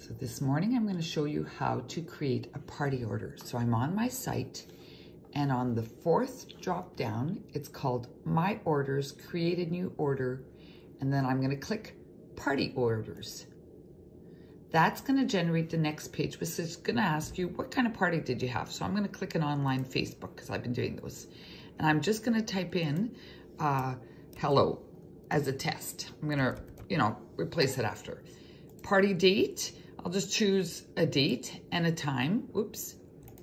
So this morning I'm going to show you how to create a party order. So I'm on my site and on the fourth drop down, it's called My Orders, Create a New Order, and then I'm going to click Party Orders. That's going to generate the next page, which is going to ask you what kind of party did you have. So I'm going to click an online Facebook because I've been doing those. And I'm just going to type in uh, hello as a test. I'm going to, you know, replace it after. Party date, I'll just choose a date and a time. Oops.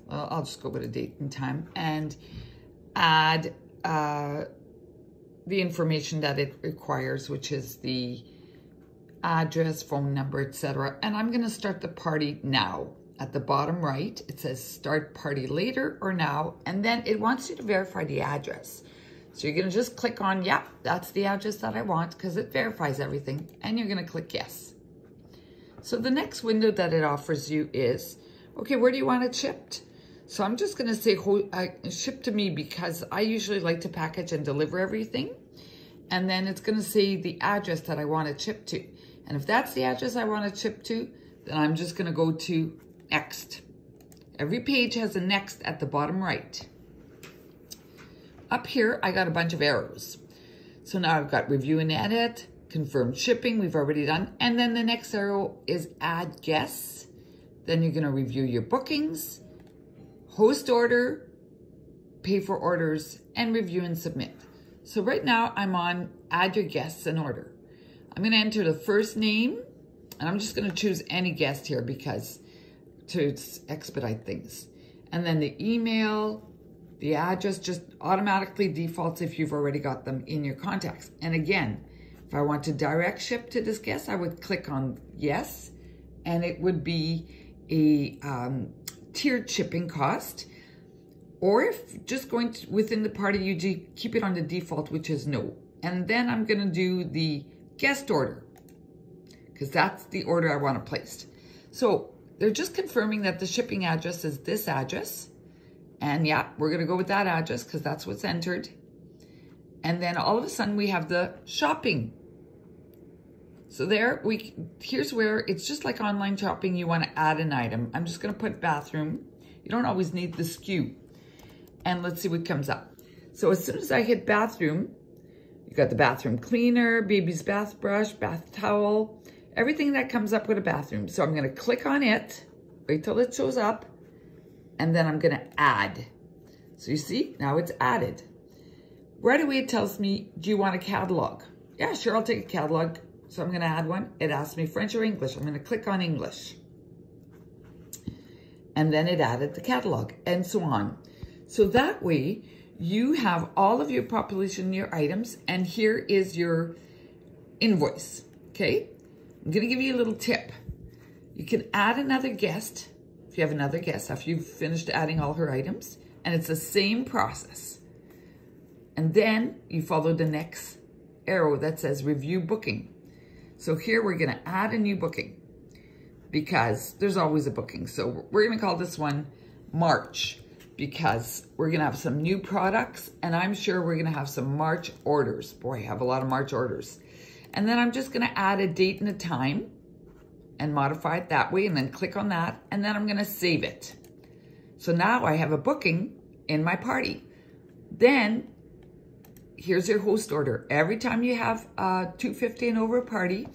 Well, I'll just go with a date and time and add uh, the information that it requires, which is the address, phone number, etc. And I'm going to start the party now. At the bottom right, it says start party later or now, and then it wants you to verify the address. So you're going to just click on, yeah, that's the address that I want because it verifies everything, and you're going to click yes. So the next window that it offers you is, okay, where do you want it shipped? So I'm just going to say uh, ship to me because I usually like to package and deliver everything. And then it's going to say the address that I want it shipped to. And if that's the address I want it shipped to, then I'm just going to go to next. Every page has a next at the bottom right. Up here, I got a bunch of arrows. So now I've got review and edit, confirm shipping, we've already done. And then the next arrow is add guests. Then you're gonna review your bookings, host order, pay for orders, and review and submit. So right now I'm on add your guests and order. I'm gonna enter the first name, and I'm just gonna choose any guest here because to expedite things. And then the email, the address just automatically defaults if you've already got them in your contacts. And again, if I want to direct ship to this guest, I would click on yes, and it would be a um, tiered shipping cost. Or if just going to, within the party, you keep it on the default, which is no. And then I'm gonna do the guest order because that's the order I want to place. So they're just confirming that the shipping address is this address. And yeah, we're going to go with that address because that's what's entered. And then all of a sudden we have the shopping. So there, we here's where it's just like online shopping. You want to add an item. I'm just going to put bathroom. You don't always need the SKU. And let's see what comes up. So as soon as I hit bathroom, you got the bathroom cleaner, baby's bath brush, bath towel, everything that comes up with a bathroom. So I'm gonna click on it, wait till it shows up, and then I'm gonna add. So you see, now it's added. Right away it tells me, do you want a catalog? Yeah, sure, I'll take a catalog. So I'm gonna add one. It asks me French or English. I'm gonna click on English. And then it added the catalog and so on. So that way, you have all of your population, your items, and here is your invoice, okay? I'm gonna give you a little tip. You can add another guest, if you have another guest, after you've finished adding all her items, and it's the same process. And then you follow the next arrow that says review booking. So here we're gonna add a new booking because there's always a booking. So we're gonna call this one March because we're gonna have some new products and I'm sure we're gonna have some March orders. Boy, I have a lot of March orders. And then I'm just gonna add a date and a time and modify it that way and then click on that and then I'm gonna save it. So now I have a booking in my party. Then here's your host order. Every time you have a 250 and over party,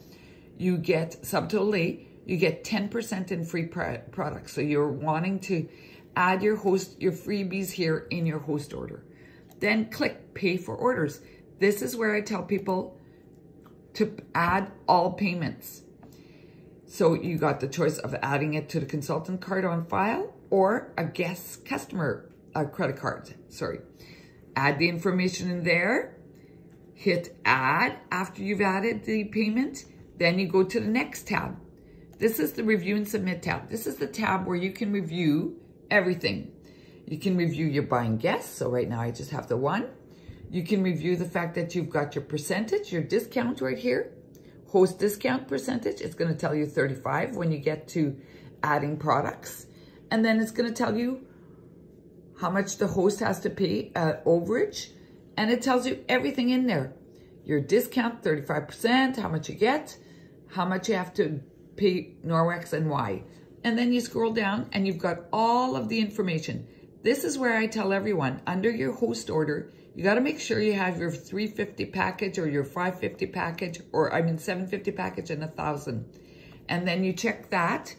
you get subtotal A, you get 10% in free products. So you're wanting to add your host, your freebies here in your host order. Then click pay for orders. This is where I tell people to add all payments. So you got the choice of adding it to the consultant card on file or a guest customer credit card, sorry. Add the information in there, hit add after you've added the payment, then you go to the next tab. This is the review and submit tab. This is the tab where you can review everything. You can review your buying guests. So right now I just have the one. You can review the fact that you've got your percentage, your discount right here. Host discount percentage. It's going to tell you 35 when you get to adding products. And then it's going to tell you how much the host has to pay uh, overage. And it tells you everything in there. Your discount, 35%, how much you get, how much you have to pay Norwex, and why. And then you scroll down and you've got all of the information. This is where I tell everyone, under your host order, you got to make sure you have your 350 package or your 550 package, or I mean 750 package and a 1,000. And then you check that.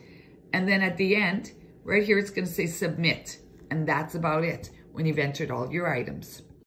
And then at the end, right here, it's going to say submit. And that's about it when you've entered all your items.